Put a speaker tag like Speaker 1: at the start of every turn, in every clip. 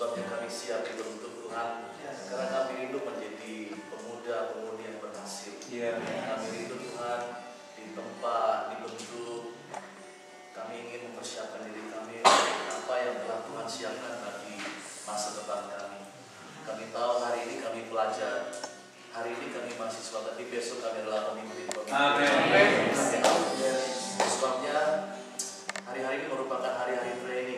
Speaker 1: sebabnya kami siap dibentuk Tuhan karena kami rindu menjadi pemuda-pemudi yang berhasil.
Speaker 2: Iya.
Speaker 1: Kami rindu Tuhan di tempat dibentuk. Kami ingin mempersiapkan diri kami apa yang telah Tuhan siapkan bagi masa depan kami. Kami tahu hari ini kami pelajar, hari ini kami mahasiswa, tapi besok kami adalah. Kami tahu. Sebabnya hari-hari ini merupakan hari-hari training,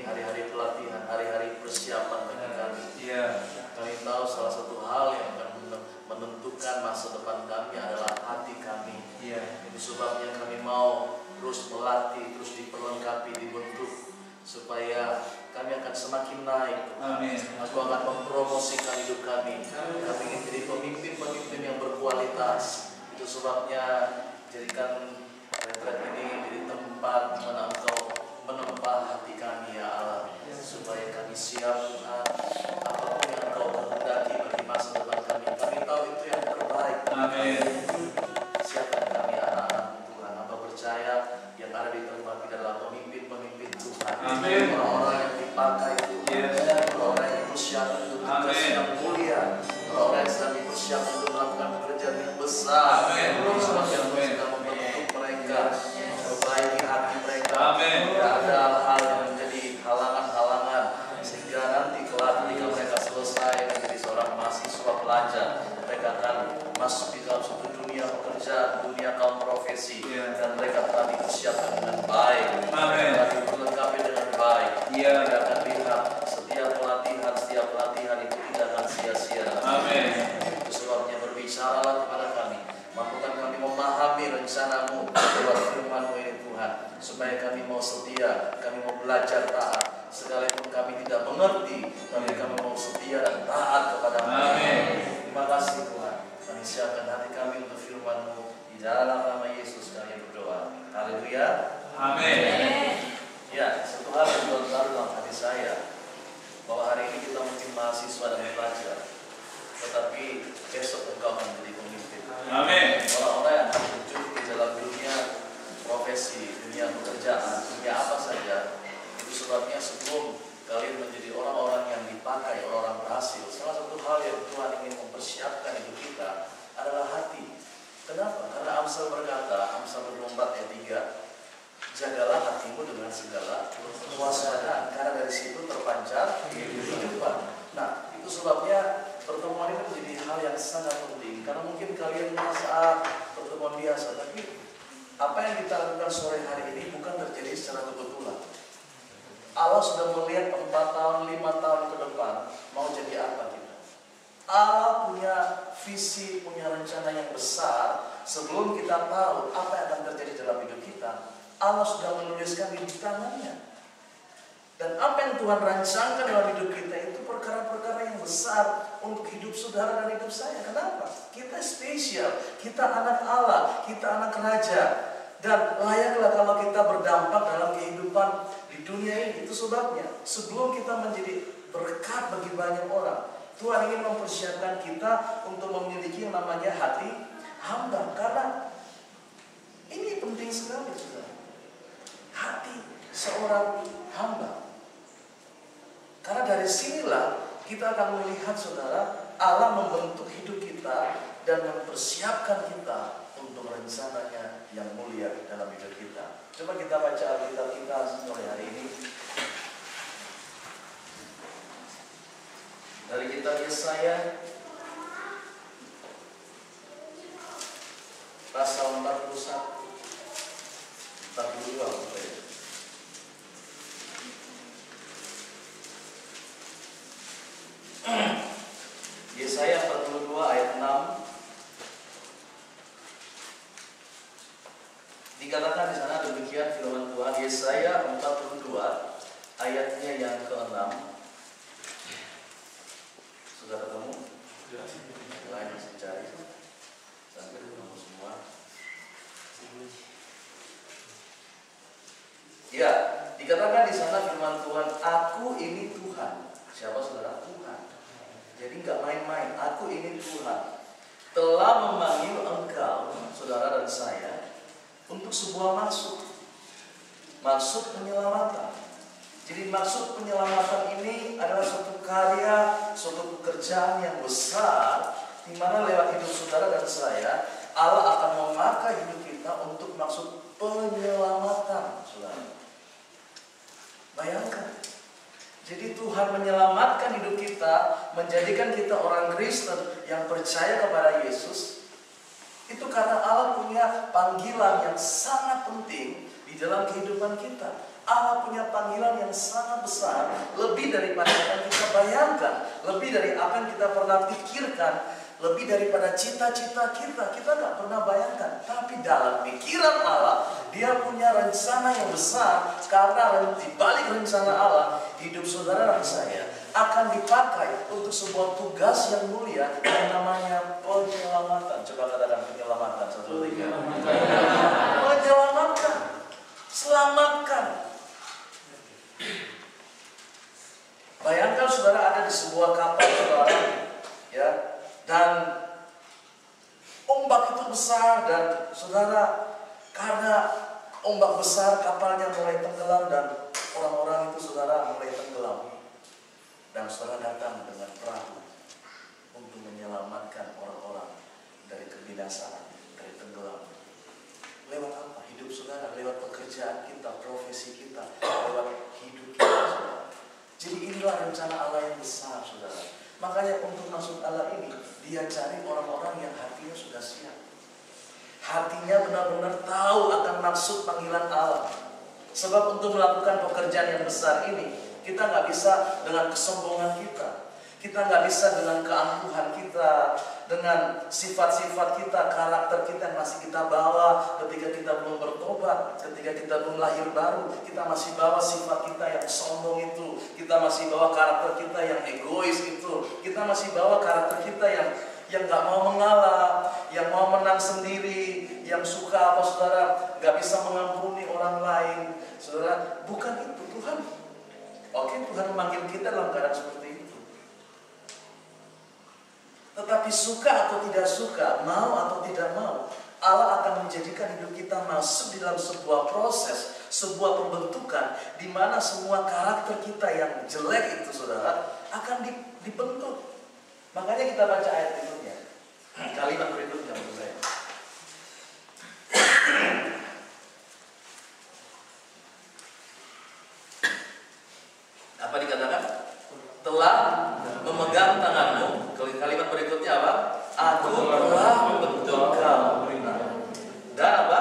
Speaker 1: hari-hari persiapan bagi kami.
Speaker 2: Iya.
Speaker 1: Kami tahu salah satu hal yang akan menentukan masa depan kami adalah hati kami.
Speaker 2: Iya.
Speaker 1: Ini sebabnya kami mau terus melatih, terus diperlengkapi, dibentuk supaya kami akan semakin naik.
Speaker 2: Amin.
Speaker 1: Aku akan mempromosikan hidup kami. Kami ingin jadi pemimpin-pemimpin yang berkualitas. Itu sebabnya jadikan retret ini jadi tempat mana Engkau menempa hati kami siap Tuhan apapun yang Engkau kehendaki bagi masa depan kami. Kami tahu itu yang terbaik.
Speaker 2: Amin.
Speaker 1: Supaya kami mau setia, kami mau belajar taat. Amsal berkata, Amsal 24 ayat 3, jagalah hatimu dengan segala kewaspadaan karena dari situ terpancar kehidupan. Nah, itu sebabnya pertemuan ini menjadi hal yang sangat penting karena mungkin kalian merasa ah, pertemuan biasa, tapi apa yang kita lakukan sore hari ini bukan terjadi secara kebetulan. Allah sudah melihat 4 tahun, 5 tahun ke depan mau jadi apa. Allah punya visi, punya rencana yang besar sebelum kita tahu apa yang akan terjadi dalam hidup kita. Allah sudah menuliskan di tangannya. Dan apa yang Tuhan rancangkan dalam hidup kita itu perkara-perkara yang besar untuk hidup saudara dan hidup saya. Kenapa? Kita spesial, kita anak Allah, kita anak raja. Dan layaklah kalau kita berdampak dalam kehidupan di dunia ini. Itu sebabnya sebelum kita menjadi berkat bagi banyak orang, Tuhan ingin mempersiapkan kita untuk memiliki yang namanya hati hamba. Karena ini penting sekali, saudara. Hati seorang hamba. Karena dari sinilah kita akan melihat saudara Allah membentuk hidup kita dan mempersiapkan kita untuk rencananya yang mulia dalam hidup kita. Coba kita baca Alkitab kita sore hari ini. Dari kitab Yesaya pasal 41 42 supaya. Yesaya 42 ayat 6 Dikatakan di sana demikian firman Tuhan Yesaya 42 ayatnya yang ke-6 Sudah ketemu? Lain masih cari Sampai ketemu semua Ya, dikatakan di sana firman Tuhan, Aku ini Tuhan. Siapa saudara? Tuhan. Jadi nggak main-main. Aku ini Tuhan. Telah memanggil engkau, saudara dan saya, untuk sebuah maksud. Maksud penyelamatan. Jadi maksud penyelamatan ini adalah suatu karya pekerjaan yang besar di mana lewat hidup saudara dan saya Allah akan memakai hidup kita untuk maksud penyelamatan. Bayangkan. Jadi Tuhan menyelamatkan hidup kita, menjadikan kita orang Kristen yang percaya kepada Yesus. Itu karena Allah punya panggilan yang sangat penting di dalam kehidupan kita. Allah punya panggilan yang sangat besar, lebih daripada yang kita bayangkan, lebih dari apa yang kita pernah pikirkan, lebih daripada cita-cita kita. Kita nggak pernah bayangkan, tapi dalam pikiran Allah, Dia punya rencana yang besar. Karena di balik rencana Allah, hidup saudara dan saya akan dipakai untuk sebuah tugas yang mulia yang namanya penyelamatan. Coba katakan penyelamatan satu tiga. Menyelamatkan, selamatkan. Bayangkan saudara ada di sebuah kapal saudara, ya, dan ombak itu besar dan saudara karena ombak besar kapalnya mulai tenggelam dan orang-orang itu saudara mulai tenggelam dan saudara datang dengan perahu untuk menyelamatkan orang-orang dari kebinasaan, dari tenggelam. Lewat apa? Hidup saudara, lewat pekerjaan kita, profesi kita, lewat hidup kita saudara. Jadi inilah rencana Allah yang besar, saudara. Makanya untuk masuk Allah ini, dia cari orang-orang yang hatinya sudah siap. Hatinya benar-benar tahu akan maksud panggilan Allah. Sebab untuk melakukan pekerjaan yang besar ini, kita nggak bisa dengan kesombongan kita. Kita nggak bisa dengan keangkuhan kita, dengan sifat-sifat kita, karakter kita yang masih kita bawa ketika kita belum bertobat, ketika kita belum lahir baru, kita masih bawa sifat kita yang sombong itu, kita masih bawa karakter kita yang egois itu, kita masih bawa karakter kita yang yang nggak mau mengalah, yang mau menang sendiri, yang suka apa saudara, nggak bisa mengampuni orang lain, saudara, bukan itu Tuhan. Oke, Tuhan memanggil kita dalam keadaan seperti itu. Tetapi suka atau tidak suka, mau atau tidak mau, Allah akan menjadikan hidup kita masuk di dalam sebuah proses, sebuah pembentukan di mana semua karakter kita yang jelek itu saudara akan dibentuk. Makanya kita baca ayat berikutnya. Kalimat berikutnya menurut saya. Apa dikatakan? Telah memegang tanganmu. Kalimat berikutnya apa? Aku telah membentuk kau. Dan apa?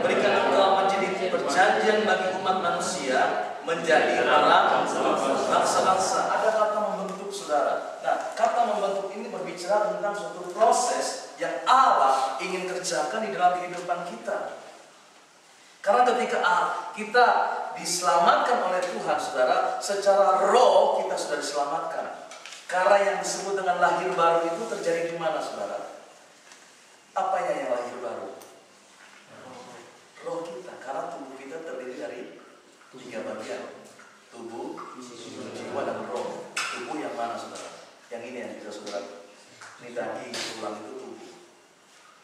Speaker 1: Berikan engkau menjadi perjanjian bagi umat manusia menjadi orang bangsa-bangsa. Ada kata membentuk saudara. Nah, kata membentuk ini berbicara tentang suatu proses yang Allah ingin kerjakan di dalam kehidupan kita. Karena ketika kita diselamatkan oleh Tuhan, saudara, secara roh kita sudah diselamatkan. Karena yang disebut dengan lahir baru itu terjadi di mana, saudara? Apanya yang lahir baru? Roh kita, karena tubuh kita terdiri dari tiga bagian. Tubuh, jiwa, dan roh. Tubuh yang mana, saudara? Yang ini yang bisa saudara. Ini daging, tulang itu tubuh.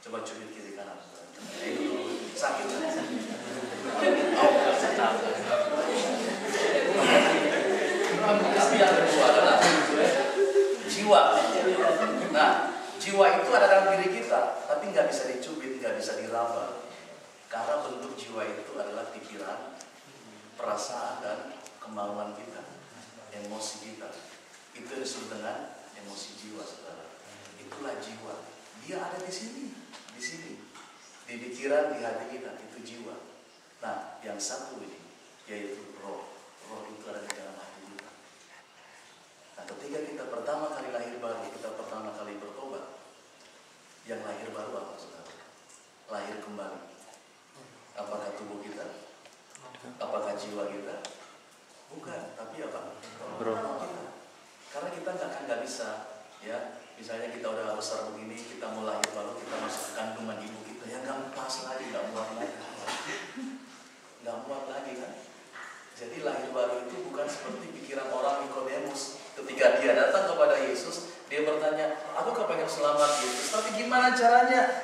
Speaker 1: Coba cubit kiri kanan. Itu sakit. Tapi yang kedua adalah jiwa. Nah, jiwa itu ada dalam diri kita, tapi nggak bisa dicubit, nggak bisa diraba. Karena bentuk jiwa itu adalah pikiran, perasaan dan kemauan kita, emosi kita. Itu disebut dengan emosi jiwa, saudara. Itulah jiwa. Dia ada di sini, di sini, di pikiran, di hati kita. Itu jiwa. Nah, yang satu ini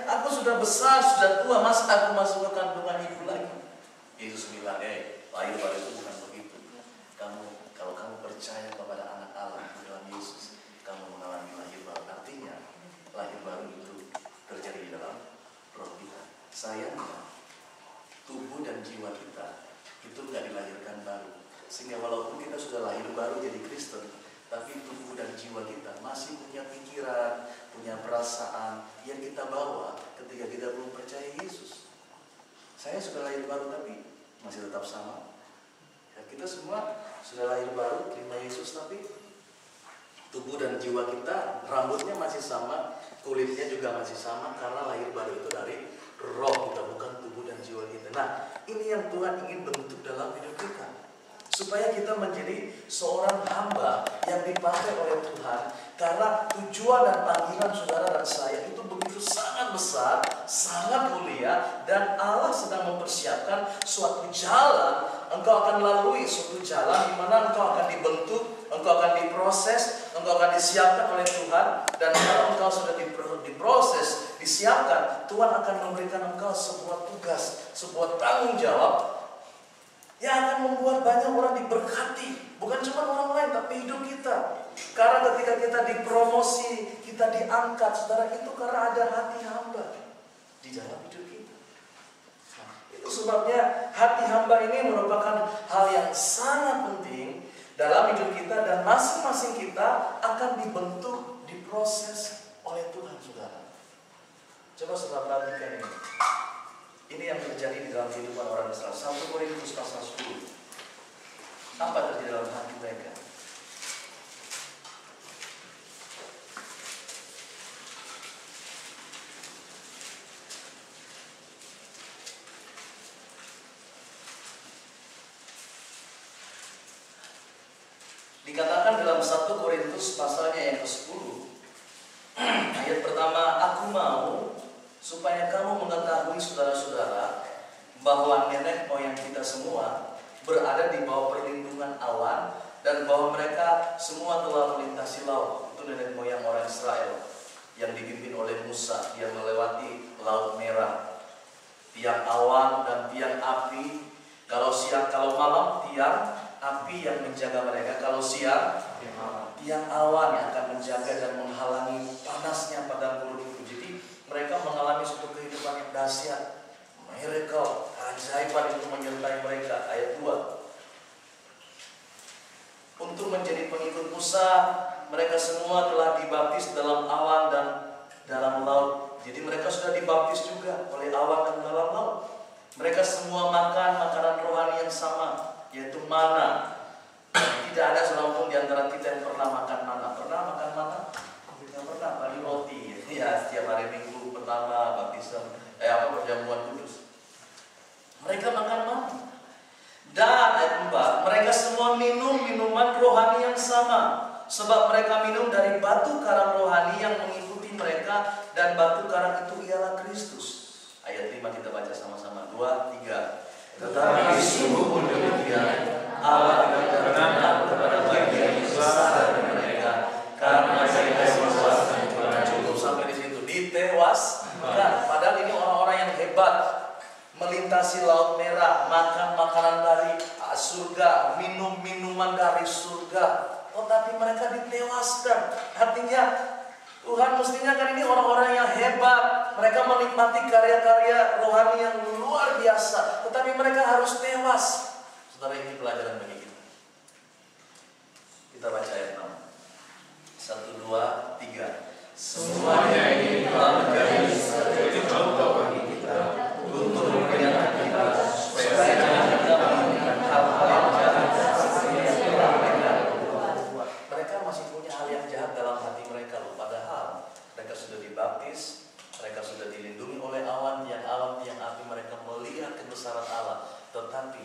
Speaker 1: aku sudah besar, sudah tua, mas. aku masuk ke kandungan ibu lagi? Yesus bilang, eh, lahir baru itu bukan begitu. Kamu, kalau kamu percaya kepada anak Allah di dalam Yesus, kamu mengalami lahir baru. Artinya, lahir baru itu terjadi di dalam roh kita. Sayangnya, tubuh dan jiwa kita itu nggak dilahirkan baru. Sehingga walaupun kita sudah lahir baru jadi Kristen, tapi tubuh dan jiwa kita masih punya pikiran, punya perasaan yang kita bawa ketika kita belum percaya Yesus. Saya sudah lahir baru tapi masih tetap sama. Ya, kita semua sudah lahir baru, terima Yesus tapi tubuh dan jiwa kita rambutnya masih sama, kulitnya juga masih sama karena lahir baru itu dari roh kita bukan tubuh dan jiwa kita. Nah, ini yang Tuhan ingin bentuk dalam hidup kita. Supaya kita menjadi seorang hamba yang dipakai oleh Tuhan. Karena tujuan dan panggilan saudara dan saya itu begitu sangat besar, sangat mulia dan Allah sedang mempersiapkan suatu jalan. Engkau akan lalui suatu jalan di mana engkau akan dibentuk, engkau akan diproses, engkau akan disiapkan oleh Tuhan. Dan kalau engkau sudah diproses, disiapkan, Tuhan akan memberikan engkau sebuah tugas, sebuah tanggung jawab yang akan membuat banyak orang diberkati. Bukan cuma orang lain, tapi hidup kita. Karena ketika kita dipromosi, kita diangkat, saudara itu karena ada hati hamba di dalam hidup kita. Itu sebabnya hati hamba ini merupakan hal yang sangat penting dalam hidup kita dan masing-masing kita akan dibentuk, diproses oleh Tuhan, saudara. Coba saudara perhatikan ini. Ini yang terjadi di dalam kehidupan orang Israel. 1 Korintus pasal 10. Apa terjadi dalam hati mereka? Dikatakan dalam 1 Korintus pasalnya yang ke-10 Ayat pertama Aku mau supaya kamu mengetahui saudara-saudara bahwa nenek moyang kita semua berada di bawah perlindungan awan dan bahwa mereka semua telah melintasi laut. Itu nenek moyang orang Israel yang dipimpin oleh Musa yang melewati laut merah. Tiang awan dan tiang api. Kalau siang kalau malam tiang api yang menjaga mereka. Kalau siang tiang awan yang akan menjaga dan menghalangi panasnya pada bulu itu. Jadi mereka mengalami suatu kehidupan yang dahsyat. Miracle, keajaiban itu menyertai mereka. Ayat 2. Untuk menjadi pengikut Musa, mereka semua telah dibaptis dalam awan dan dalam laut. Jadi mereka sudah dibaptis juga oleh awan dan dalam laut. Mereka semua makan makanan rohani yang sama, yaitu mana. Tidak ada seorang pun di antara kita yang pernah makan mana. Pernah makan mana? Yang pernah, paling roti. Ya, setiap hari minggu pertama baptisan, eh apa perjamuan kudus. Mereka makan mana? Dan ayat 4, mereka semua minum minuman rohani yang sama. Sebab mereka minum dari batu karang rohani yang mengikuti mereka dan batu karang itu ialah Kristus. Ayat 5 kita baca sama-sama. 2, 3. Tetapi sungguh pun demikian, Allah melintasi laut merah, makan makanan dari surga, minum minuman dari surga. Oh, tapi mereka ditewaskan. Artinya Tuhan mestinya kan ini orang-orang yang hebat. Mereka menikmati karya-karya rohani yang luar biasa. Tetapi mereka harus tewas. Saudara ini pelajaran bagi kita. Kita baca ayat 6. Satu, dua, tiga. Semuanya ini telah menjadi sebagai contoh bagi kita untuk memperingatkan kita supaya jangan kita melakukan hal-hal yang jahat seperti yang telah mereka buat. Mereka masih punya hal yang jahat dalam hati mereka loh. Padahal mereka sudah dibaptis, mereka sudah dilindungi oleh awan yang awan yang api mereka kebesaran Allah. Tetapi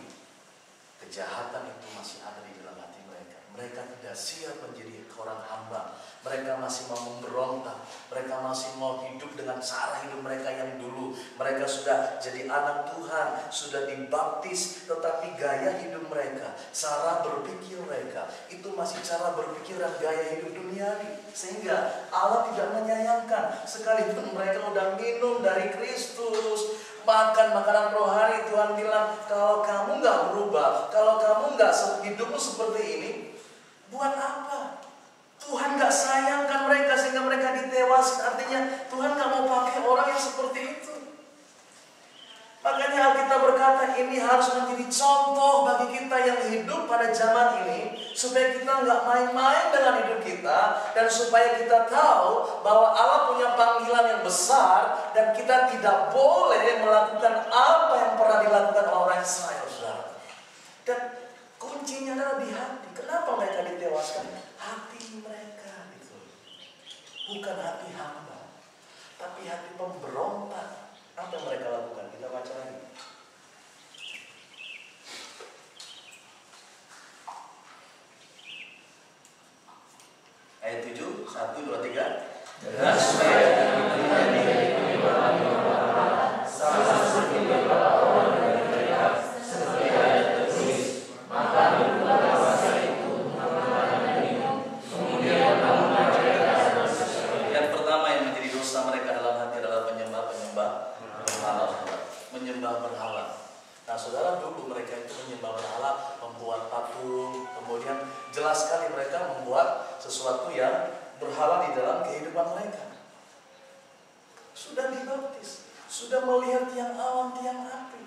Speaker 1: kejahatan itu masih ada di dalam hati mereka. Mereka tidak siap menjadi orang hamba. Mereka masih mau memberontak. Mereka masih mau hidup dengan cara hidup mereka yang dulu. Mereka sudah jadi anak Tuhan, sudah dibaptis, tetapi gaya hidup mereka, cara berpikir mereka, itu masih cara berpikir dan gaya hidup duniawi. Sehingga Allah tidak menyayangkan sekalipun mereka udah minum dari Kristus, makan makanan rohani Tuhan bilang kalau kamu nggak berubah kalau kamu nggak hidupmu seperti ini buat apa? Tuhan nggak sayangkan mereka sehingga mereka ditewaskan artinya Tuhan nggak mau pakai orang yang seperti itu. Alkitab berkata ini harus menjadi contoh bagi kita yang hidup pada zaman ini supaya kita nggak main-main dengan hidup kita dan supaya kita tahu bahwa Allah punya panggilan yang besar dan kita tidak boleh melakukan apa yang pernah dilakukan orang Israel. Dan kuncinya adalah di hati. Kenapa mereka ditewaskan? Hati mereka itu bukan hati hamba, tapi hati pemberontak. Apa yang mereka lakukan? Kita baca lagi. Ayat 7, 1, 2, 3.
Speaker 3: Dan supaya kita menjadi penyembah sama seperti beberapa orang dari mereka seperti ayat tertulis maka minumlah puasa itu makan dan minum kemudian kamu mereka sesuatu
Speaker 1: Yang pertama yang menjadi dosa mereka dalam hati adalah penyembah-penyembah berhala. Menyembah berhala. Nah saudara dulu mereka itu menyembah berhala, membuat patung, kemudian jelas sekali mereka membuat sesuatu yang berhala di dalam kehidupan mereka. Sudah dibaptis, sudah melihat tiang awan, tiang api,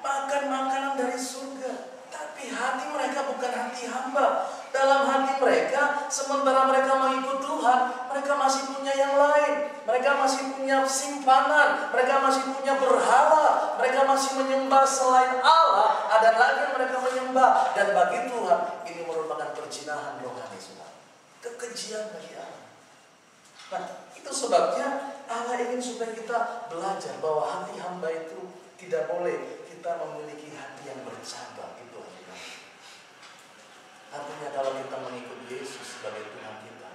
Speaker 1: makan makanan dari surga, tapi hati mereka bukan hati hamba. Dalam hati mereka, sementara mereka mengikut Tuhan, mereka masih punya yang lain. Mereka masih punya simpanan, mereka masih punya berhala, mereka masih menyembah selain Allah. Ada lagi yang mereka menyembah, dan bagi Tuhan ini merupakan perjinahan rohani, Kekejian bagi Allah. Nah, itu sebabnya Allah ingin supaya kita belajar bahwa hati hamba itu tidak boleh kita memiliki hati yang bercabang. Itu artinya. Artinya kalau kita mengikut Yesus sebagai Tuhan kita,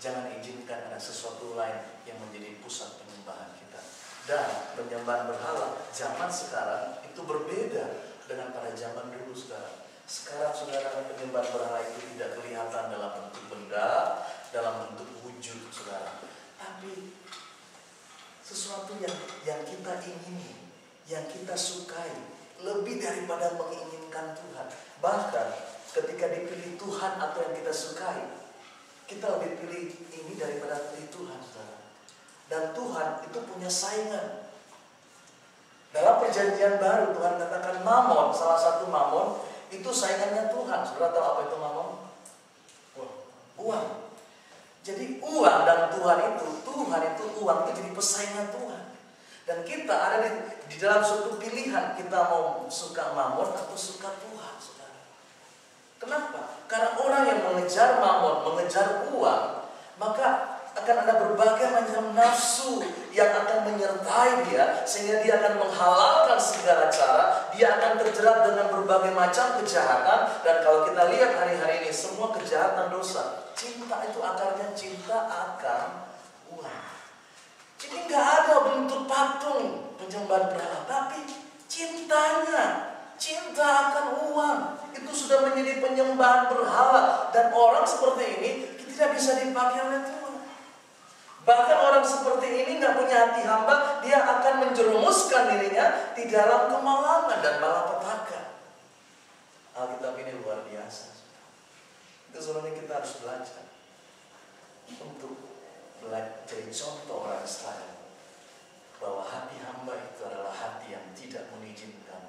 Speaker 1: jangan izinkan ada sesuatu lain yang menjadi pusat penyembahan kita. Dan penyembahan berhala zaman sekarang itu berbeda dengan pada zaman dulu sekarang. Sekarang saudara penyembahan berhala itu tidak kelihatan dalam bentuk benda, dalam bentuk wujud saudara. Tapi sesuatu yang yang kita ingini, yang kita sukai, lebih daripada menginginkan Tuhan. Bahkan ketika dipilih Tuhan atau yang kita sukai, kita lebih pilih ini daripada pilih Tuhan, saudara. Dan Tuhan itu punya saingan. Dalam perjanjian baru Tuhan katakan mamon, salah satu mamon itu saingannya Tuhan. Saudara tahu apa itu mamon? Uang. Jadi uang dan Tuhan itu, Tuhan itu uang itu jadi pesaingnya Tuhan. Dan kita ada di, di dalam suatu pilihan kita mau suka mamon atau suka Tuhan, saudara. Kenapa? Karena orang yang mengejar mamon, mengejar uang, maka akan ada berbagai macam nafsu yang akan menyertai dia sehingga dia akan menghalalkan segala cara. Dia akan terjerat dengan berbagai macam kejahatan. Dan kalau kita lihat hari-hari ini semua kejahatan dosa cinta itu akarnya cinta akan uang jadi nggak ada bentuk patung penyembahan berhala tapi cintanya cinta akan uang. Itu sudah menjadi penyembahan berhala. Dan orang seperti ini tidak bisa dipakai oleh Tuhan Bahkan orang seperti ini nggak punya hati hamba, dia akan menjerumuskan dirinya di dalam kemalangan dan malapetaka. Alkitab ini luar biasa. Itu sebenarnya kita harus belajar untuk belajar contoh orang Israel bahwa hati hamba itu adalah hati yang tidak mengizinkan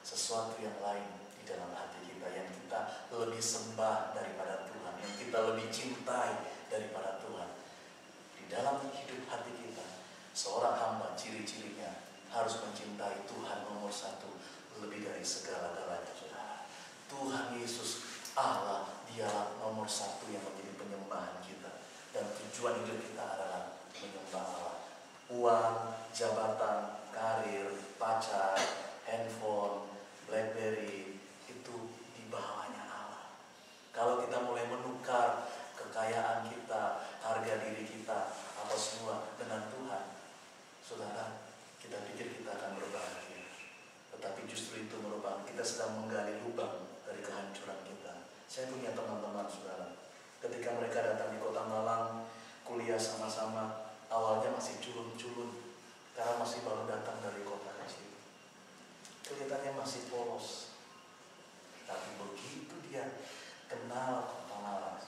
Speaker 1: sesuatu yang lain di dalam hati kita yang kita lebih sembah daripada Tuhan, yang kita lebih cintai daripada Tuhan di dalam hidup hati kita, seorang hamba ciri-cirinya harus mencintai Tuhan nomor satu lebih dari segala-galanya, saudara. Tuhan Yesus Allah, dialah nomor satu yang menjadi penyembahan kita. Dan tujuan hidup kita adalah menyembah Allah. Uang, jabatan, karir, pacar, handphone, blackberry, itu di bawahnya Allah. Kalau kita mulai menukar kekayaan kita, harga diri kita, apa semua dengan Tuhan, saudara, kita pikir kita akan berbahagia. Tetapi justru itu merupakan kita sedang menggali lubang dari kehancuran kita. Saya punya teman-teman, saudara, ketika mereka datang di kota Malang, kuliah sama-sama, awalnya masih culun-culun, karena masih baru datang dari kota kecil. Kelihatannya masih polos. Tapi begitu dia kenal kota Malang,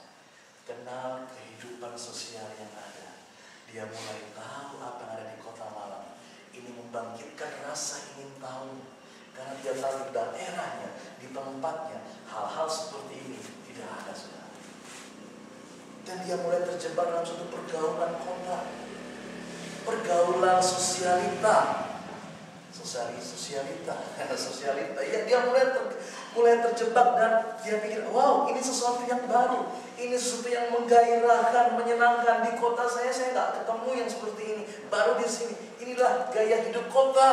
Speaker 1: kenal kehidupan sosial yang ada. Dia mulai tahu apa yang ada di kota Malang. ini membangkitkan rasa ingin tahu. Karena dia tahu di daerahnya, di tempatnya, hal-hal seperti ini tidak ada saudara. Dan dia mulai terjebak dalam suatu pergaulan kota. Sosialita. Sosiali, sosialita, sosialita. Ya, dia mulai ter, mulai terjebak dan dia pikir, wow, ini sesuatu yang baru, ini sesuatu yang menggairahkan, menyenangkan di kota saya. Saya nggak ketemu yang seperti ini, baru di sini. Inilah gaya hidup kota,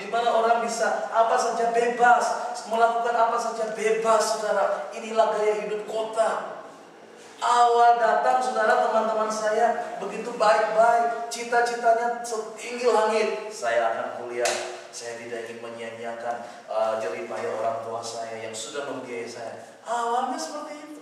Speaker 1: di mana orang bisa apa saja bebas, melakukan apa saja bebas, saudara. Inilah gaya hidup kota. Awal datang saudara teman-teman saya begitu baik-baik, cita-citanya setinggi langit. Saya akan kuliah, saya tidak ingin menyia-nyiakan uh, jerih payah orang tua saya yang sudah membiayai saya. Awalnya seperti itu.